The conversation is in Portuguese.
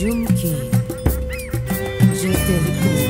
Jun Kim. GT